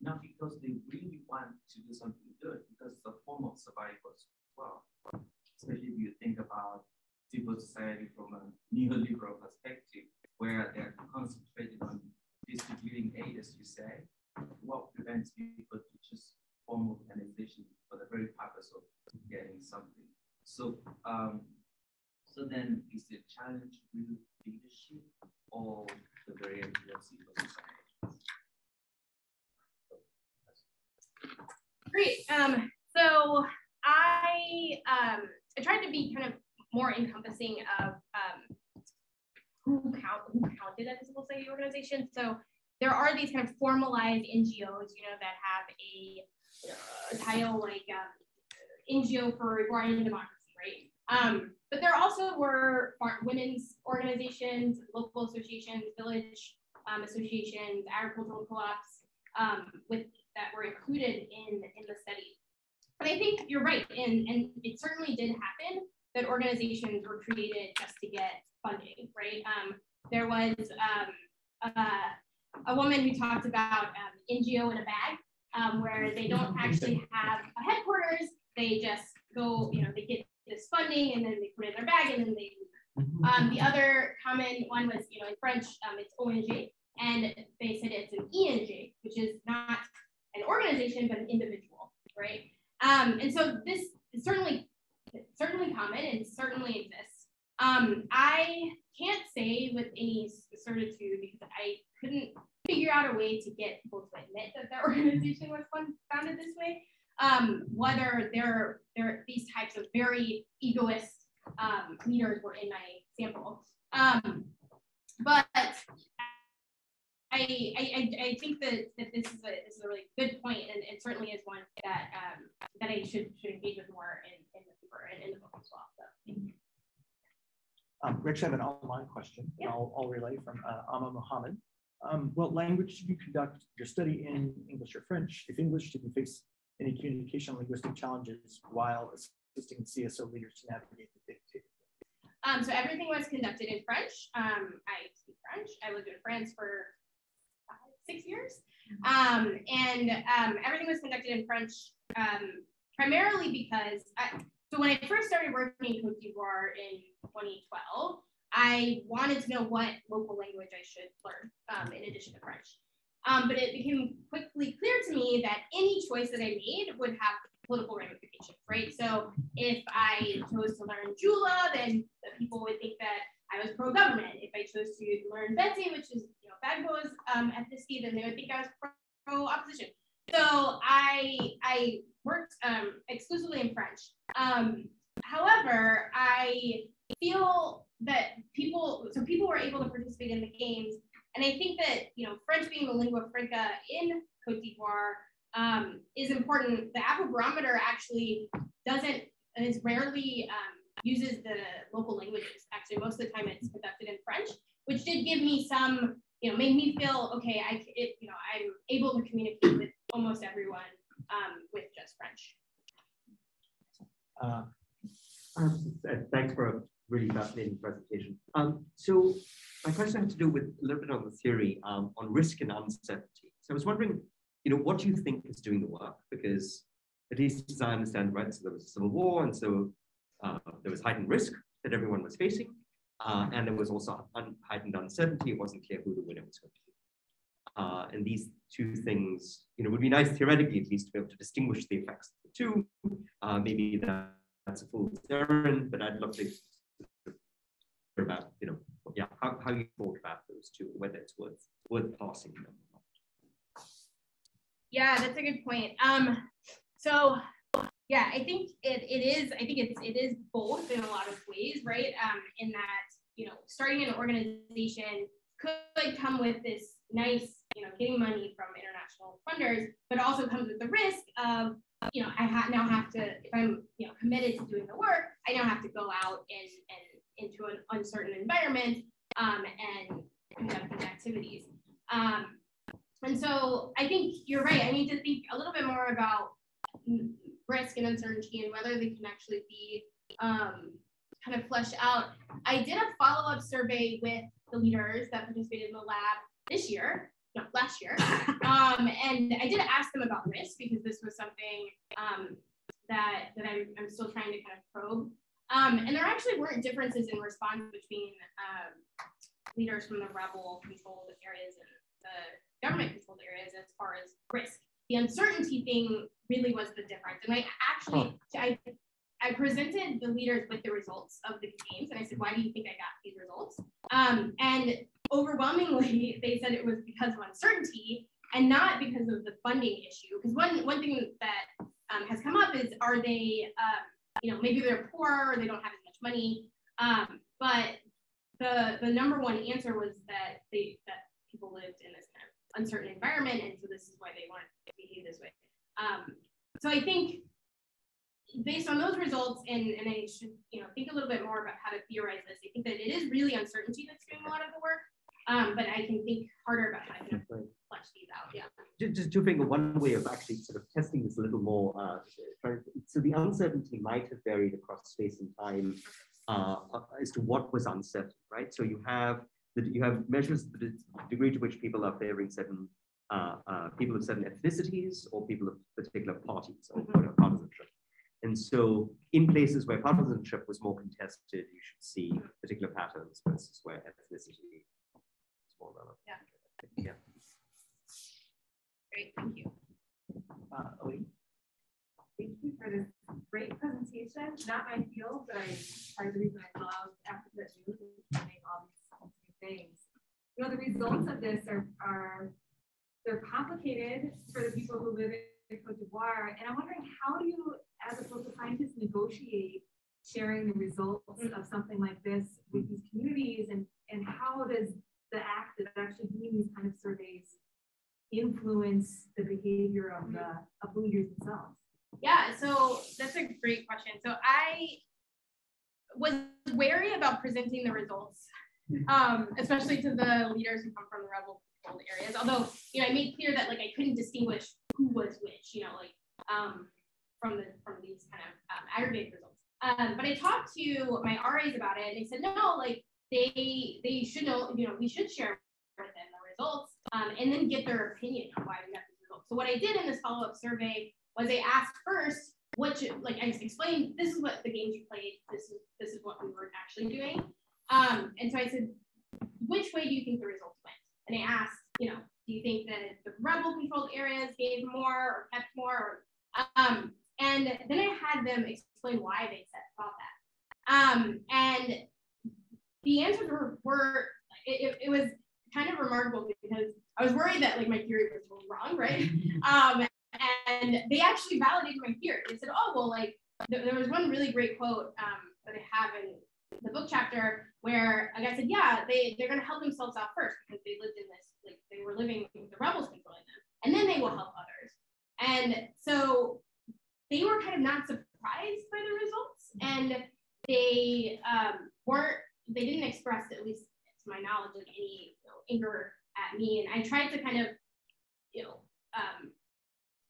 not because they really want to do something good, because it's a form of survival as well. Especially if you think about civil society from a neoliberal perspective, where they're concentrated on distributing aid, as you say, what prevents people to just form organizations for the very purpose of getting something? So, um, so then is the challenge really leadership or the very idea of civil society? Great. Um, so I um, I tried to be kind of more encompassing of um, who count who counted as a civil society organization. So there are these kind of formalized NGOs, you know, that have a, title like um, NGO for Ivorian democracy, right? Um, but there also were women's organizations, local associations, village um, associations, agricultural co-ops with that were included in, in the study. But I think you're right, and, and it certainly did happen that organizations were created just to get funding, right? Um, there was um, uh, a woman who talked about um, NGO in a bag, um, where they don't actually have a headquarters. They just go, you know, they get this funding and then they put it in their bag and then they um, the other common one was, you know, in French, um, it's ONG, and they said it's an ENG, which is not an organization, but an individual, right? Um, and so this is certainly, certainly common and certainly exists. Um, I can't say with any certitude because I couldn't figure out a way to get people to admit that their (laughs) organization was founded this way. Um, whether there, there these types of very egoist um, leaders were in my sample. Um, but I, I, I think that, that this is a this is a really good point, and it certainly is one that um, that I should should engage with more in, in the paper and in the book as well. So thank you. Um, Rich, I have an online question. Yeah. I'll, I'll relay from uh, Amma Mohammed. Um, what language did you conduct your study in, English or French? If English, did you face any communication linguistic challenges while assisting CSO leaders to navigate the dictator? Um, so everything was conducted in French. Um, I speak French. I lived in France for six years. Um, and um, everything was conducted in French, um, primarily because, I, so when I first started working in Cote d'Ivoire in 2012, I wanted to know what local language I should learn um, in addition to French. Um, but it became quickly clear to me that any choice that I made would have political ramifications, right? So if I chose to learn Jula, then the people would think that I was pro-government. If I chose to learn Bete, which is you know Gbagbo's um, ethnicity, then they would think I was pro-opposition. So I I worked um, exclusively in French. Um, however, I feel that people so people were able to participate in the games, and I think that you know French being the lingua franca in Cote d'Ivoire um, is important. The Afrobarometer actually doesn't is rarely um, uses the local languages. Actually, most of the time it's conducted in French, which did give me some, you know, made me feel okay. I, it, you know, I'm able to communicate with almost everyone um, with just French. Uh, um, thanks for a really fascinating presentation. Um, so my question has to do with a little bit on the theory um, on risk and uncertainty. So I was wondering, you know, what do you think is doing the work? Because at least as I understand, right, so there was a civil war, and so uh, there was heightened risk that everyone was facing, uh, and there was also un heightened uncertainty. It wasn't clear who the winner was going to be. Uh, and these two things, you know, would be nice theoretically at least to be able to distinguish the effects of the two. Uh, maybe that, that's a fool's errand, but I'd love to hear about, you know, yeah, how, how you thought about those two, whether it's worth worth passing them or not. Yeah, that's a good point. Um, so yeah, I think it, it is, I think it's it is both in a lot of ways, right? Um, in that, you know, starting an organization could come with this nice, you know, getting money from international funders, but also comes with the risk of, you know, I ha- now have to, if I'm, you know, committed to doing the work, I now have to go out and, and into an uncertain environment um, and conduct these activities. Um, and so I think you're right. I need to think a little bit more about risk and uncertainty and whether they can actually be um, kind of fleshed out. I did a follow up survey with the leaders that participated in the lab this year, no, last year. (laughs) Um, and I did ask them about risk because this was something um, that, that I'm, I'm still trying to kind of probe. Um, and there actually weren't differences in response between um, leaders from the rebel controlled areas and the government controlled areas as far as risk. The uncertainty thing really was the difference. And I actually, I, I presented the leaders with the results of the games and I said, why do you think I got these results? Um, and overwhelmingly, (laughs) they said it was because of uncertainty and not because of the funding issue. Because one, one thing that um, has come up is, are they, um, you know, maybe they're poor or they don't have as much money. Um, but the, the number one answer was that they, that people lived in this uncertain environment. And so this is why they want to behave this way. Um, so I think based on those results, and, and I should you know think a little bit more about how to theorize this. I think that it is really uncertainty that's doing a lot of the work, um, but I can think harder about how to kind of flesh these out. Yeah. Just, just to think of one way of actually sort of testing this a little more. Uh, so the uncertainty might have varied across space and time uh, as to what was uncertain, right? So you have that you have measures the degree to which people are favoring certain uh, uh, people of certain ethnicities or people of particular parties or mm-hmm. partisanship. And so in places where partisanship was more contested, you should see particular patterns versus where ethnicity is more relevant. Yeah. yeah. Great, thank you. Uh, Thank you for this great presentation. Not my field, but I part of the reason I love Africa at Noon is all these new things. You know, the results of this are, are they're complicated for the people who live in Cote d'Ivoire. And I'm wondering how do you, as a social scientist, negotiate sharing the results mm. of something like this with these communities? And, and how does the act of actually doing these kind of surveys influence the behavior of the of leaders themselves? Yeah, so that's a great question. So I was wary about presenting the results, um, especially to the leaders who come from the rebel areas. Although, you know, I made clear that like I couldn't distinguish who was which, you know, like um, from the from these kind of um, aggregated results. Um, but I talked to my RAs about it, and they said no, like they they should know, you know, we should share with them the results, um, and then get their opinion on why we got these results. So what I did in this follow up survey was I asked first, what you, like I just explained, this is what the games you played, this is this is what we were actually doing, um, and so I said, which way do you think the results went? And I asked, you know, do you think that the rebel controlled areas gave more or kept more? Or, um, and then I had them explain why they said thought that. Um, and the answers were, were it, it, was kind of remarkable because I was worried that like my theory was wrong, right? (laughs) Um, and they actually validated my theory. They said, oh, well, like th there was one really great quote um, that I have in the book chapter where a guy said, yeah, they, they're going to help themselves out first because they lived in this, like they were living with the rebels controlling them, and then they will help others. And so they were kind of not surprised by the results, and they um, weren't, they didn't express, at least to my knowledge, like any you know, anger at me. And I tried to kind of, you know, um,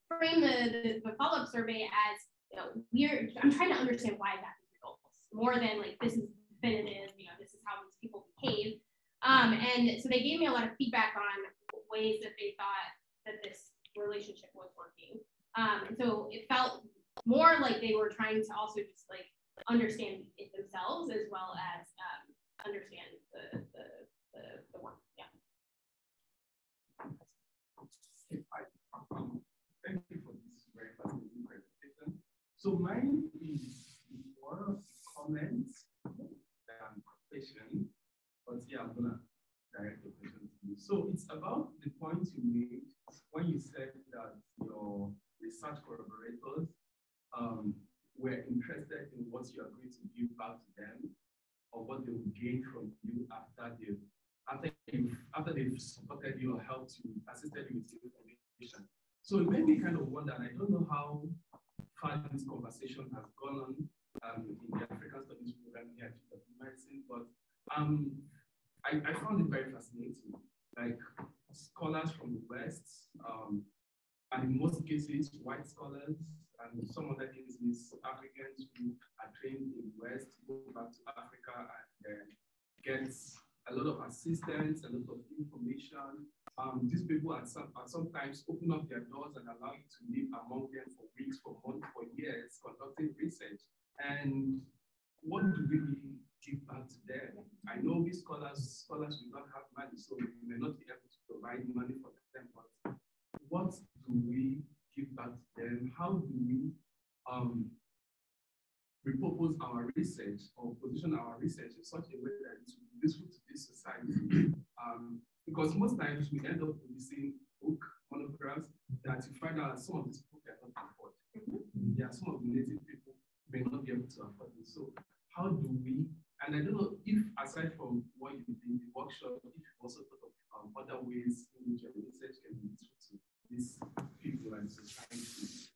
frame the, the, the follow-up survey as, you know, we're, I'm trying to understand why I got these results more than like, this is you know, this is how these people behave. Um, and so they gave me a lot of feedback on ways that they thought that this relationship was working. Um, and so it felt more like they were trying to also just like understand it themselves as well as um, understand the, the, the, the work. Yeah. Thank you for this very fascinating presentation. So mine is more comments but yeah, I'm gonna direct the patient to you. So it's about the point you made when you said that your research collaborators um, were interested in what you are going to give back to them or what they will gain from you after they after you, after they've supported you or helped you, assisted you with information. So it made me kind of wonder, and I don't know how Um, these people are, some, are sometimes open up their doors and allow you to live among them for weeks, for months, for years, conducting research. And what do we give back to them? I know these scholars, scholars do not have money, so we may not be able to provide money for them, but what do we give back to them? How do we um, repurpose our research or position our research in such a way that it will be useful to this society. Um, because most times we end up producing book monographs that you find out some of these books are not afford. Mm-hmm. Yeah, some of the native people may not be able to afford it. So how do we, and I don't know if aside from what you did in the workshop, if you also thought of um, other ways in which your research can be useful to these people and society.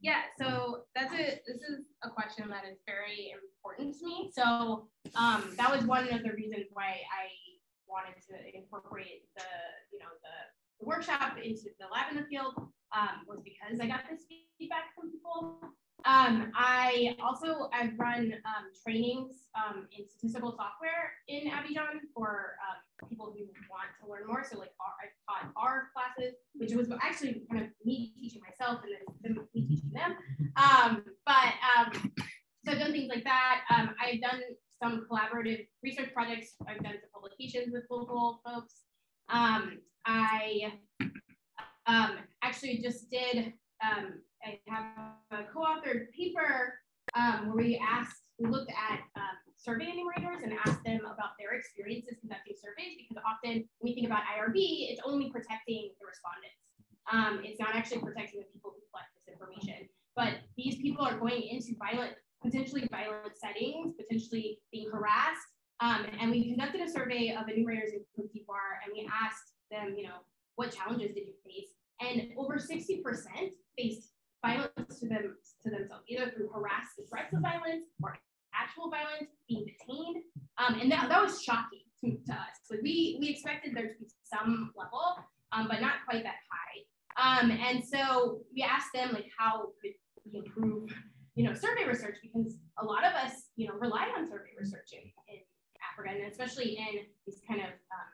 Yeah, so that's a this is a question that is very important to me. So um, that was one of the reasons why I wanted to incorporate the you know the, workshop into the lab in the field um, was because I got this feedback from people. Um, I also I've run um, trainings um, in statistical software in Abidjan for um, people who want to learn more. So like I taught R classes, which was actually kind of me teaching myself and then me teaching them. But so I've done things like that. I've done some collaborative research projects. I've done some publications with local folks. Um, I um, actually just did, um, I have a co-authored paper um, where we asked, we looked at um, survey enumerators and asked them about their experiences conducting surveys because often when we think about IRB, it's only protecting the respondents. Um, it's not actually protecting the people who collect this information. But these people are going into violent, potentially violent settings, potentially being harassed. Um, and we conducted a survey of enumerators in Cote d'Ivoire and we asked them, you know, what challenges did you face? And over 60% faced violence to them to themselves, either through harassing threats of violence or actual violence, being detained. Um, and that, that was shocking to, to us. Like we we expected there to be some level, um, but not quite that high. Um, and so we asked them like how could we improve, you know, survey research because a lot of us, you know, rely on survey research in, in Africa and especially in these kind of um,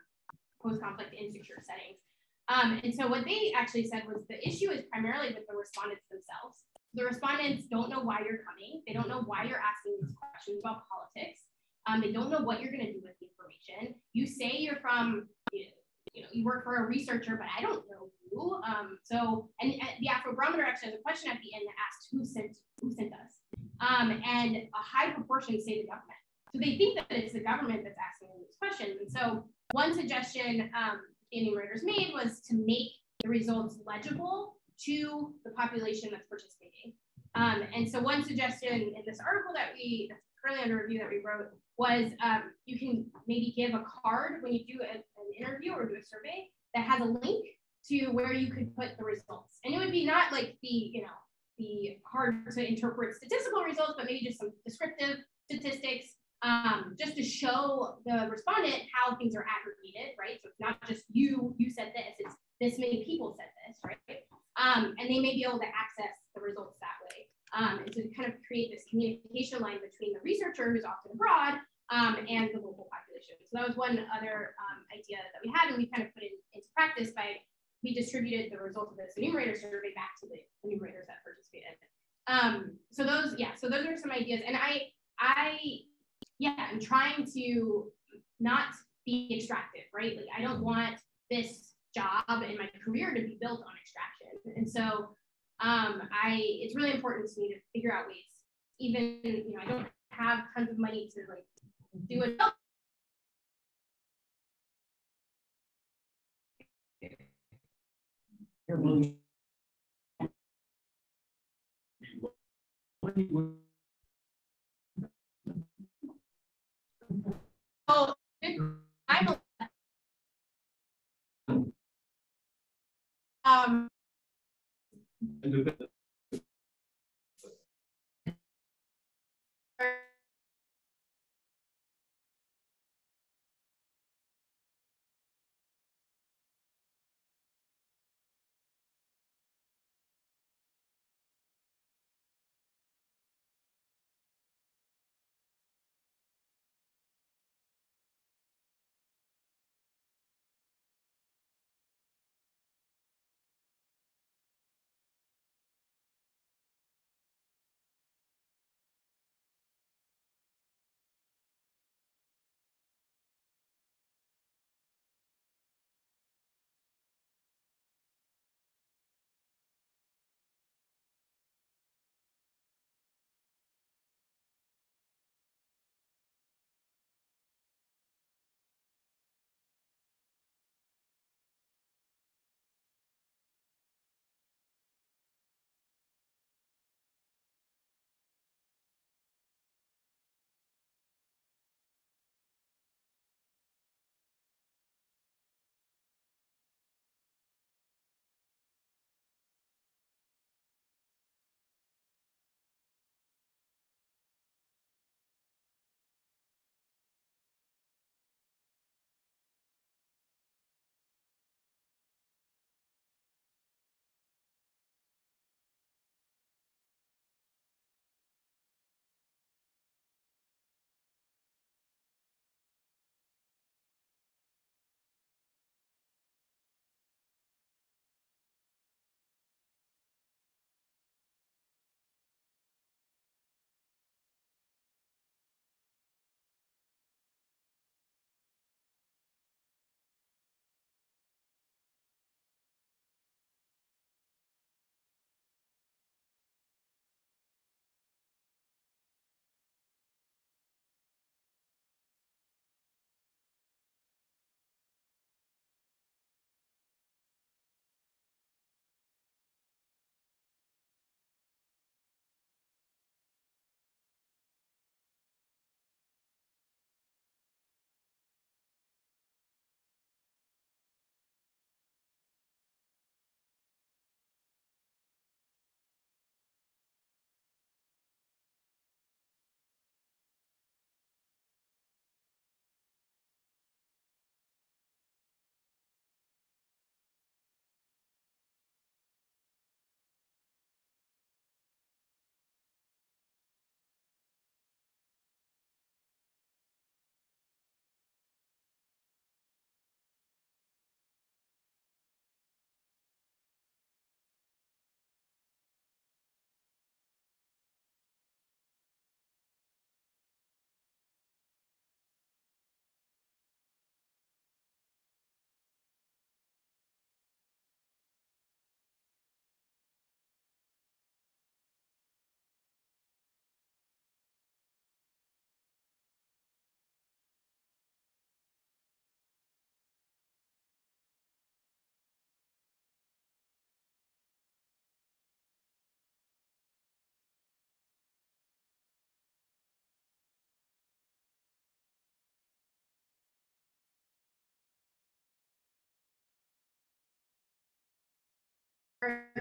post-conflict insecure settings. Um, and so what they actually said was the issue is primarily with the respondents themselves. The respondents don't know why you're coming. They don't know why you're asking these questions about politics. Um, they don't know what you're going to do with the information. You say you're from, you know, you work for a researcher, but I don't know who. Um, so, and, and the Afrobarometer actually has a question at the end that asks who sent who sent us, um, and a high proportion say the government. So they think that it's the government that's asking these questions. And so, one suggestion um, enumerators made was to make the results legible to the population that's participating. Um, and so one suggestion in this article that we, that's currently under review that we wrote, was um, you can maybe give a card when you do a, interview or do a survey that has a link to where you could put the results. And it would be not like the, you know, the hard to interpret statistical results, but maybe just some descriptive statistics um, just to show the respondent how things are aggregated, right? So it's not just you, you said this, it's this many people said this, right? Um, and they may be able to access the results that way. Um, and to kind of create this communication line between the researcher who's often abroad um, and the local population. So that was one other um, idea that we had and we kind of put it into practice by, we distributed the results of this enumerator survey back to the enumerators that participated. Um, so those, yeah, so those are some ideas. And I, I, yeah, I'm trying to not be extractive, right? Like I don't want this job and my career to be built on extraction. And so um, I it's really important to me to figure out ways. Even you know, I don't have tons of money to like do it. (laughs) Oh, I'm um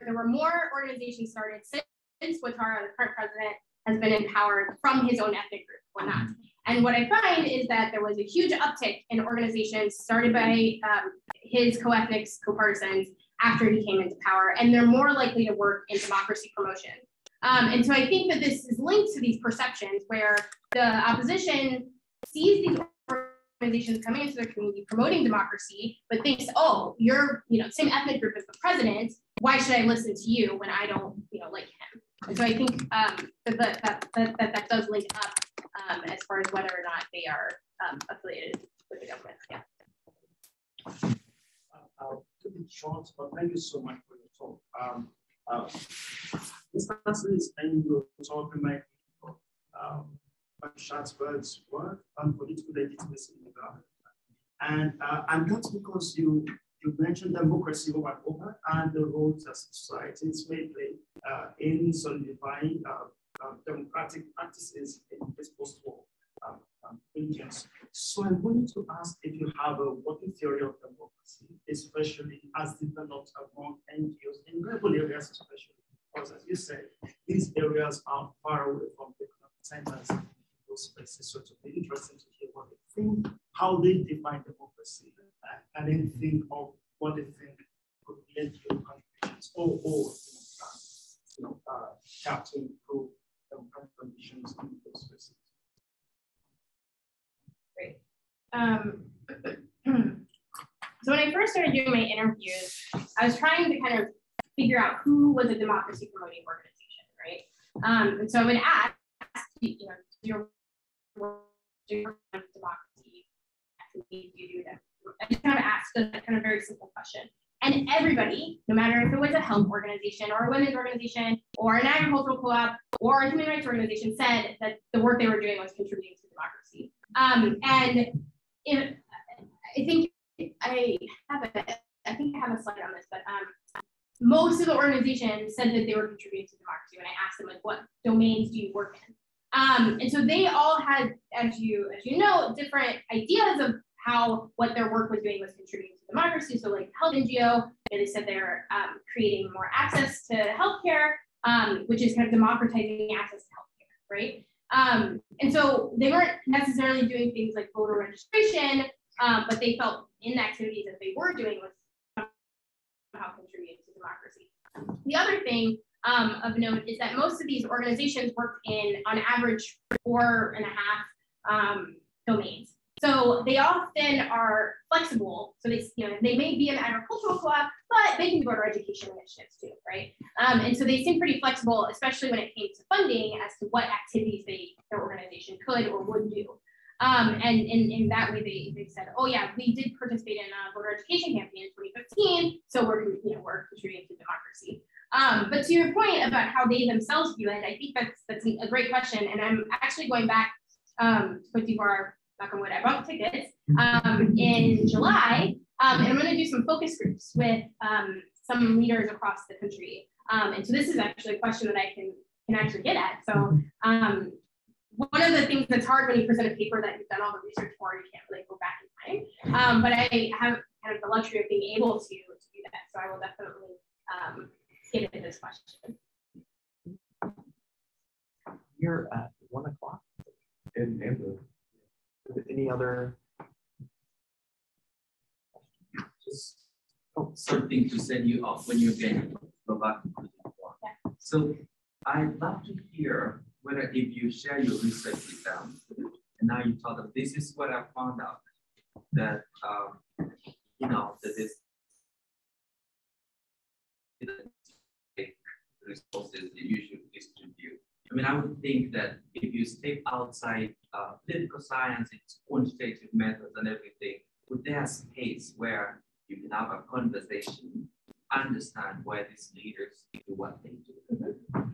there were more organizations started since Ouattara, the current president, has been empowered from his own ethnic group, whatnot. And what I find is that there was a huge uptick in organizations started by um, his co-ethnics, co-partisans after he came into power, and they're more likely to work in democracy promotion. Um, and so I think that this is linked to these perceptions where the opposition sees these organizations coming into their community promoting democracy, but thinks, oh, you're, you know, same ethnic group as the president. Why should I listen to you when I don't, you know, like him? And so I think um, that, that, that, that, that does link up um, as far as whether or not they are um, affiliated with the government. Yeah. Uh, uh, short, but thank you so much for your talk. Um, uh, Mr. Hassans and your talk me of um, Schatzberg's work on political legitimacy in government. And, uh, and that's because you you mentioned democracy over and over and the roles that societies may play uh, in solidifying uh, uh, democratic practices in this post-war um, um, regions. So I wanted to ask if you have a working theory of democracy, especially as developed among NGOs in rural areas, especially because, as you said, these areas are far away from the centers spaces. So it would be interesting to hear what they think, how they define democracy, and then think of what they think could be NGO contributions or, or you know, uh, help to improve democratic conditions in those spaces. Great. Um, (clears throat) so when I first started doing my interviews, I was trying to kind of figure out who was a democracy promoting organization, right? Um, and so I would ask, you know, your democracy activities you do them. I just kind of asked a kind of very simple question. And everybody, no matter if it was a health organization or a women's organization or an agricultural co-op or a human rights organization said that the work they were doing was contributing to democracy. Um, and if, I think I have a, I think I have a slide on this, but um, most of the organizations said that they were contributing to democracy when I asked them like, what domains do you work in? Um, and so they all had, as you as you know, different ideas of how what their work was doing was contributing to democracy. So like health NGO, they said they're um, creating more access to healthcare, um, which is kind of democratizing access to healthcare, right? Um, and so they weren't necessarily doing things like voter registration, um, but they felt in the activities that they were doing was somehow contributing to democracy. The other thing um, of note is that most of these organizations work in, on average, four and a half um, domains. So they often are flexible. So they, you know, they may be an agricultural co-op, but they can do voter education initiatives too, right? Um, and so they seem pretty flexible, especially when it came to funding as to what activities they their organization could or would do. Um, and in, in that way, they, they said, oh yeah, we did participate in a voter education campaign in 2015, so we're, you know, we're contributing to democracy. Um, but to your point about how they themselves view it, I think that's that's a great question. And I'm actually going back um, to Cote d'Ivoire, knock on wood, I bought tickets um, in July. Um, and I'm going to do some focus groups with um, some leaders across the country. Um, and so this is actually a question that I can, can actually get at. So um, one of the things that's hard when you present a paper that you've done all the research for, you can't really go back in time. But I have kind of the luxury of being able to, to do that. So I will definitely get into this question. You're at one o'clock. And, and any other? Just oh, something to send you off when you get go back to yeah. So I'd love to hear whether if you share your research with them, and now you tell them this is what I found out that um, you know that this resources that you should distribute. I mean, I would think that if you step outside uh, political science, its quantitative methods and everything, would there a space where you can have a conversation, understand why these leaders do what they do?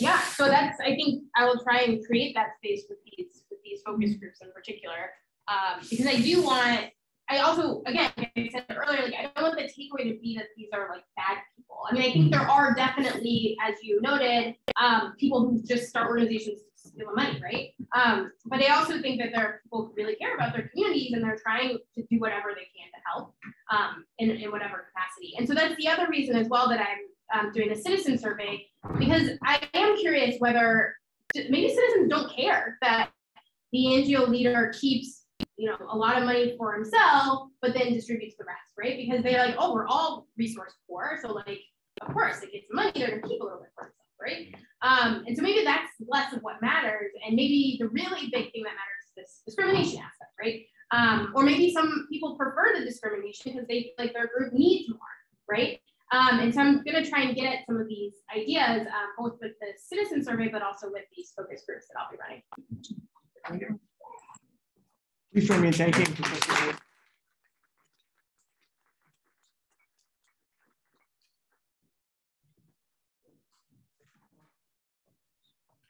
Yeah, so that's I think I will try and create that space with these with these focus groups in particular, um, because I do want I also, again, like I said earlier, like I don't want the takeaway to be that these are like bad people. I mean, I think there are definitely, as you noted, um, people who just start organizations to steal money, right? Um, but I also think that there are people who really care about their communities and they're trying to do whatever they can to help um, in, in whatever capacity. And so that's the other reason as well that I'm um, doing a citizen survey because I am curious whether maybe citizens don't care that the NGO leader keeps you know, a lot of money for himself, but then distributes the rest, right? Because they're like, oh, we're all resource poor. So like, of course, it gets money, they're gonna keep a little bit for themselves, right? Um, and so maybe that's less of what matters. And maybe the really big thing that matters is this discrimination aspect, right? Um, or maybe some people prefer the discrimination because they feel like their group needs more, right? Um, and so I'm going to try and get at some of these ideas, um, both with the citizen survey, but also with these focus groups that I'll be running. Please join me in thanking Professor